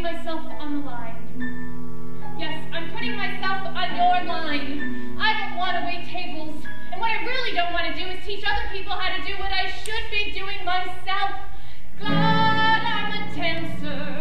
putting myself on the line. Yes, I'm putting myself on your line. I don't want to wait tables. And what I really don't want to do is teach other people how to do what I should be doing myself. God, I'm a dancer.